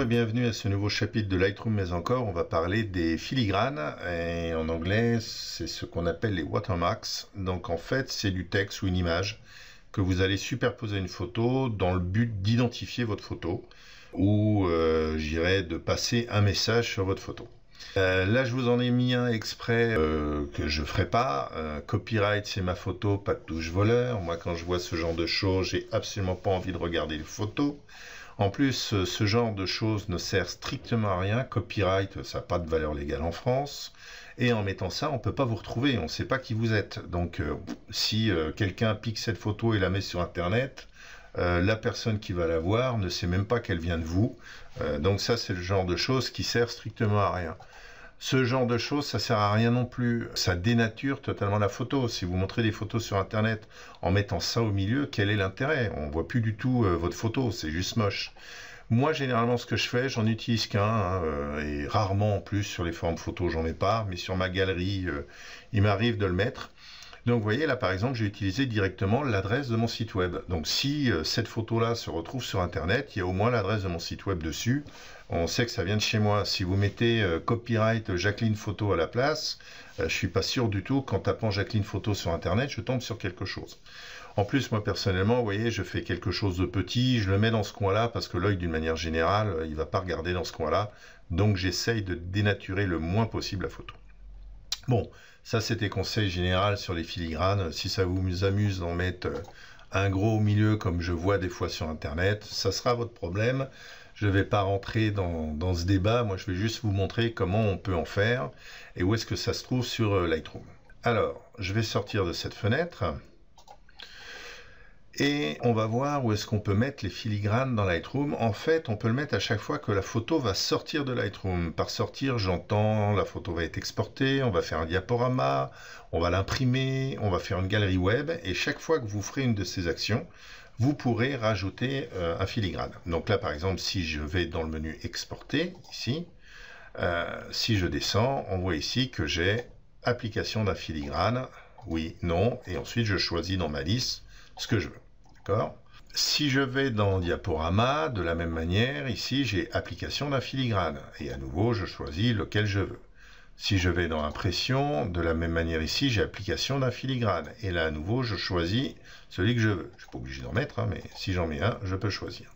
Et bienvenue à ce nouveau chapitre de Lightroom, mais encore, on va parler des filigranes, et en anglais, c'est ce qu'on appelle les watermarks. Donc en fait, c'est du texte ou une image que vous allez superposer à une photo dans le but d'identifier votre photo, ou euh, j'irais de passer un message sur votre photo. Euh, là, je vous en ai mis un exprès euh, que je ferai pas. Euh, copyright, c'est ma photo, pas de touche voleur. Moi, quand je vois ce genre de choses, j'ai absolument pas envie de regarder les photos. En plus, euh, ce genre de choses ne sert strictement à rien. Copyright, ça n'a pas de valeur légale en France. Et en mettant ça, on ne peut pas vous retrouver. On ne sait pas qui vous êtes. Donc, euh, si euh, quelqu'un pique cette photo et la met sur Internet, la personne qui va la voir ne sait même pas qu'elle vient de vous. donc ça, c'est le genre de choses qui sert strictement à rien. Ce genre de choses, ça sert à rien non plus. Ça dénature totalement la photo. Si vous montrez des photos sur Internet en mettant ça au milieu, quel est l'intérêt? On voit plus du tout euh, votre photo, c'est juste moche. Moi, généralement, ce que je fais, j'en utilise qu'un, hein, euh, et rarement en plus sur les formes photos, j'en ai pas, mais sur ma galerie, euh, il m'arrive de le mettre. Donc vous voyez là par exemple j'ai utilisé directement l'adresse de mon site web. Donc si euh, cette photo là se retrouve sur internet, il y a au moins l'adresse de mon site web dessus. On sait que ça vient de chez moi. Si vous mettez euh, copyright Jacqueline Photo à la place, euh, je suis pas sûr du tout qu'en tapant Jacqueline Photo sur internet, je tombe sur quelque chose. En plus, moi personnellement, vous voyez, je fais quelque chose de petit, je le mets dans ce coin-là parce que l'œil, d'une manière générale, il va pas regarder dans ce coin-là. Donc j'essaye de dénaturer le moins possible la photo. Bon, ça c'était conseil général sur les filigranes. Si ça vous amuse d'en mettre euh, un gros au milieu comme je vois des fois sur internet, ça sera votre problème. Je ne vais pas rentrer dans, ce débat, moi je vais juste vous montrer comment on peut en faire et où est-ce que ça se trouve sur euh, Lightroom. Alors, je vais sortir de cette fenêtre. Et on va voir où est-ce qu'on peut mettre les filigranes dans Lightroom. En fait, on peut le mettre à chaque fois que la photo va sortir de Lightroom. Par sortir, j'entends la photo va être exportée, on va faire un diaporama, on va l'imprimer, on va faire une galerie web. Et chaque fois que vous ferez une de ces actions, vous pourrez rajouter euh, un filigrane. Donc là, par exemple, si je vais dans le menu exporter, ici, euh, si je descends, on voit ici que j'ai application d'un filigrane, oui, non, et ensuite je choisis dans ma liste ce que je veux. Si je vais dans Diaporama, de la même manière, ici j'ai application d'un filigrane. Et à nouveau, je choisis lequel je veux. Si je vais dans impression, de la même manière ici, j'ai application d'un filigrane. Et là, à nouveau, je choisis celui que je veux. Je ne suis pas obligé d'en mettre, hein, mais si j'en mets un, je peux choisir.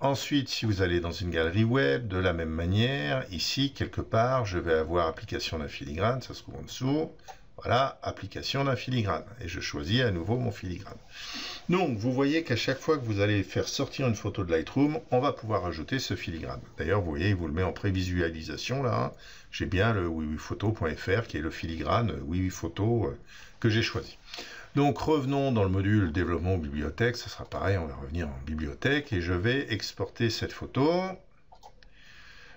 Ensuite, si vous allez dans une galerie web, de la même manière, ici, quelque part, je vais avoir application d'un filigrane, ça se trouve en dessous. Voilà, application d'un filigrane. Et je choisis à nouveau mon filigrane. Donc, vous voyez qu'à chaque fois que vous allez faire sortir une photo de Lightroom, on va pouvoir ajouter ce filigrane. D'ailleurs, vous voyez, il vous le met en prévisualisation là. Hein. J'ai bien le wiwiphoto.fr qui est le filigrane wiwiphoto euh, que j'ai choisi. Donc revenons dans le module développement bibliothèque, ça sera pareil, on va revenir en bibliothèque et je vais exporter cette photo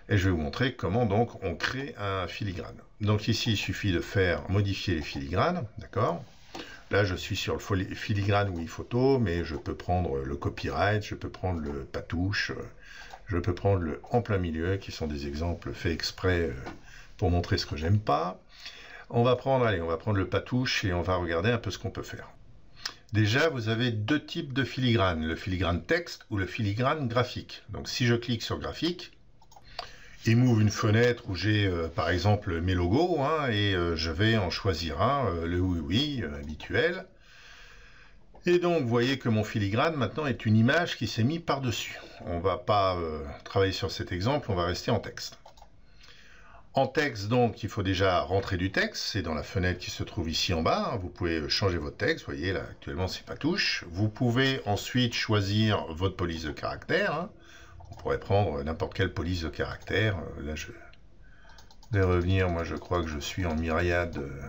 et je vais vous montrer comment donc on crée un filigrane. Donc ici, il suffit de faire modifier les filigranes, d'accord? Là, je suis sur le filigrane oui photo, mais je peux prendre le copyright, je peux prendre le patouche, je peux prendre le en plein milieu, qui sont des exemples faits exprès euh, pour montrer ce que j'aime pas. On va prendre, allez, on va prendre le patouche et on va regarder un peu ce qu'on peut faire. Déjà, vous avez deux types de filigrane, le filigrane texte ou le filigrane graphique. Donc si je clique sur graphique, il m'ouvre une fenêtre où j'ai euh, par exemple mes logos hein, et euh, je vais en choisir un, euh, le oui oui habituel. Et donc vous voyez que mon filigrane maintenant est une image qui s'est mise par-dessus. On va pas travailler sur cet exemple, on va rester en texte. En texte donc il faut déjà rentrer du texte, c'est dans la fenêtre qui se trouve ici en bas, vous pouvez changer votre texte, vous voyez là actuellement c'est pas touche. Vous pouvez ensuite choisir votre police de caractère, hein pourrait prendre n'importe quelle police de caractère. Euh, là, je vais revenir. Moi, je crois que je suis en myriade. Euh,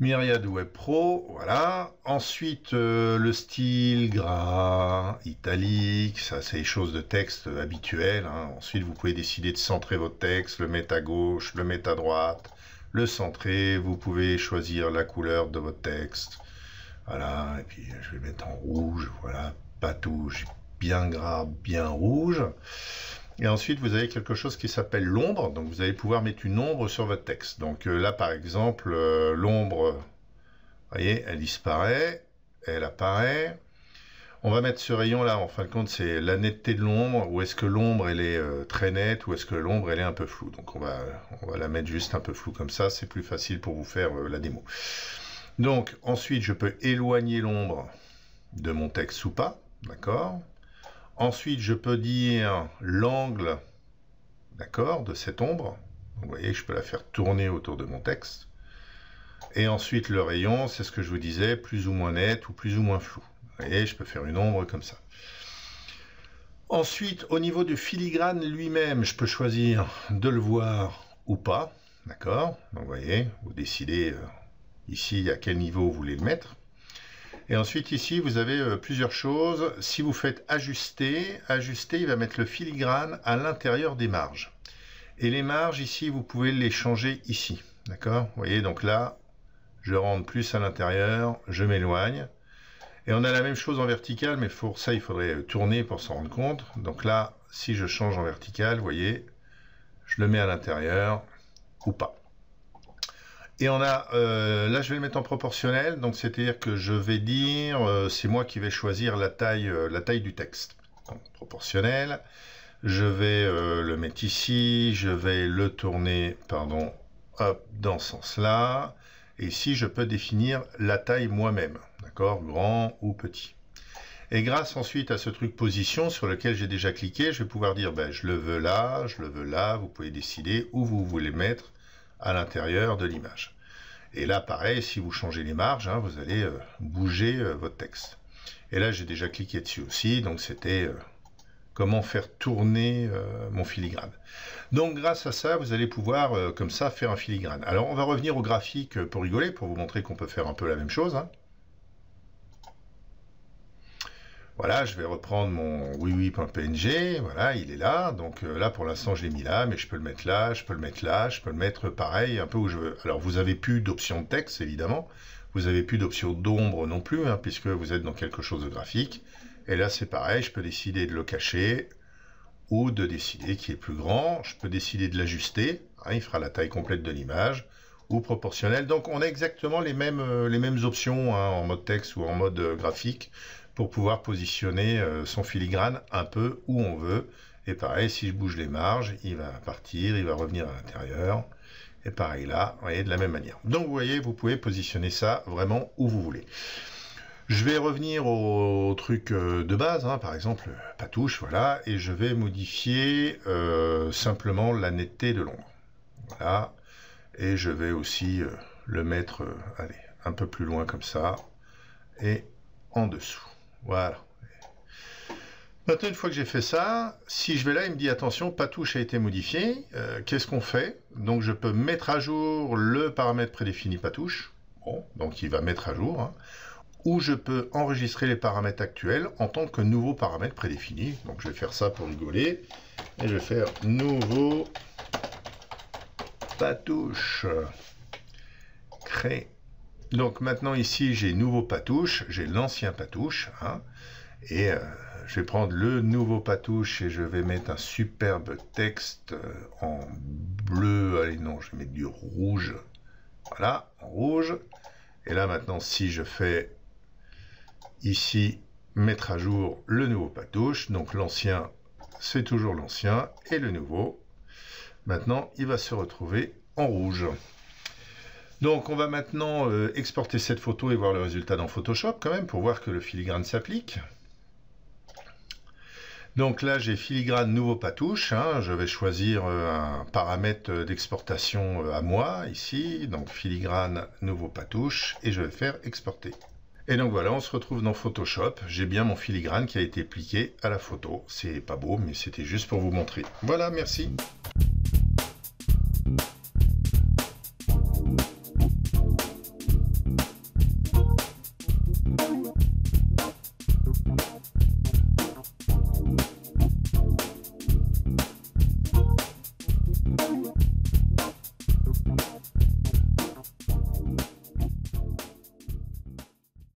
myriade Web Pro, voilà. Ensuite, euh, le style gras, italique, ça c'est les choses de texte habituelles. Hein. Ensuite, vous pouvez décider de centrer votre texte, le mettre à gauche, le mettre à droite, le centrer. Vous pouvez choisir la couleur de votre texte. Voilà, et puis je vais mettre en rouge, voilà, pas tout, bien gras, bien rouge. Et ensuite, vous avez quelque chose qui s'appelle l'ombre. Donc, vous allez pouvoir mettre une ombre sur votre texte. Donc euh, là, par exemple, euh, l'ombre, vous voyez, elle disparaît, elle apparaît. On va mettre ce rayon là, en fin de compte, c'est la netteté de l'ombre, ou est-ce que l'ombre elle est euh, très nette, ou est-ce que l'ombre elle est un peu floue. Donc on va, on va la mettre juste un peu floue comme ça, c'est plus facile pour vous faire la démo. Donc ensuite je peux éloigner l'ombre de mon texte ou pas, d'accord? Ensuite je peux dire l'angle, d'accord, de cette ombre. Vous voyez, je peux la faire tourner autour de mon texte. Et ensuite le rayon, c'est ce que je vous disais, plus ou moins net ou plus ou moins flou voyez, je peux faire une ombre comme ça. Ensuite, au niveau du filigrane lui-même, je peux choisir de le voir ou pas. D'accord Donc, vous voyez, vous décidez euh, ici à quel niveau vous voulez le mettre. Et ensuite, ici, vous avez euh, plusieurs choses. Si vous faites ajuster, ajuster, il va mettre le filigrane à l'intérieur des marges. Et les marges, ici, vous pouvez les changer ici. D'accord? Vous voyez, donc là, je rentre plus à l'intérieur, je m'éloigne. Et on a la même chose en vertical, mais pour ça, il faudrait tourner pour s'en rendre compte. Donc là, si je change en vertical, vous voyez, je le mets à l'intérieur ou pas. Et on a, euh, là je vais le mettre en proportionnel, donc c'est-à-dire que je vais dire, euh, c'est moi qui vais choisir la taille, euh, la taille du texte. Proportionnel, je vais le mettre ici, je vais le tourner, pardon, dans ce sens-là. Et ici, je peux définir la taille moi-même, d'accord? Grand ou petit. Et grâce ensuite à ce truc position sur lequel j'ai déjà cliqué, je vais pouvoir dire ben, je le veux là, je le veux là, vous pouvez décider où vous voulez mettre à l'intérieur de l'image. Et là, pareil, si vous changez les marges, hein, vous allez euh, bouger euh, votre texte. Et là, j'ai déjà cliqué dessus aussi, donc c'était euh, comment faire tourner mon filigrane. Donc grâce à ça, vous allez pouvoir comme ça faire un filigrane. Alors on va revenir au graphique pour rigoler, pour vous montrer qu'on peut faire un peu la même chose. Hein. Voilà, je vais reprendre mon oui-oui.png, voilà, il est là, donc là pour l'instant je l'ai mis là, mais je peux le mettre là, je peux le mettre là, je peux le mettre pareil, un peu où je veux. Alors vous avez plus d'options de texte évidemment, vous avez plus d'options d'ombre non plus, hein, puisque vous êtes dans quelque chose de graphique. Et là, c'est pareil, je peux décider de le cacher ou de décider qu'il est plus grand. Je peux décider de l'ajuster, hein, il fera la taille complète de l'image, ou proportionnel. Donc, on a exactement les mêmes, euh, options hein, en mode texte ou en mode euh, graphique pour pouvoir positionner euh, son filigrane un peu où on veut. Et pareil, si je bouge les marges, il va partir, il va revenir à l'intérieur. Et pareil là, vous voyez, de la même manière. Donc, vous voyez, vous pouvez positionner ça vraiment où vous voulez. Je vais revenir au truc euh, de base, hein, par exemple patouche, voilà, et je vais modifier euh, simplement la netteté de l'ombre. Voilà, et je vais aussi le mettre, allez, un peu plus loin comme ça, et en dessous. Voilà. Maintenant, une fois que j'ai fait ça, si je vais là, il me dit attention, patouche a été modifié. Qu'est-ce qu'on fait? Donc, je peux mettre à jour le paramètre prédéfini patouche. Bon, donc il va mettre à jour. Hein où je peux enregistrer les paramètres actuels en tant que nouveau paramètre prédéfini. Donc je vais faire ça pour rigoler. Et je vais faire nouveau patouche. Créer. Donc maintenant ici j'ai nouveau patouche, j'ai l'ancien patouche. Hein, et euh, je vais prendre le nouveau patouche et je vais mettre un superbe texte euh, en bleu. Allez non, je vais mettre du rouge. Voilà, en rouge. Et là maintenant si je fais ici mettre à jour le nouveau patouche. Donc l'ancien, c'est toujours l'ancien et le nouveau. Maintenant, il va se retrouver en rouge. Donc on va maintenant euh, exporter cette photo et voir le résultat dans Photoshop quand même pour voir que le filigrane s'applique. Donc là j'ai filigrane nouveau patouche, hein. je vais choisir euh, un paramètre d'exportation euh, à moi ici, donc filigrane nouveau patouche et je vais faire exporter. Et donc voilà, on se retrouve dans Photoshop. J'ai bien mon filigrane qui a été appliqué à la photo. C'est pas beau, mais c'était juste pour vous montrer. Voilà, merci.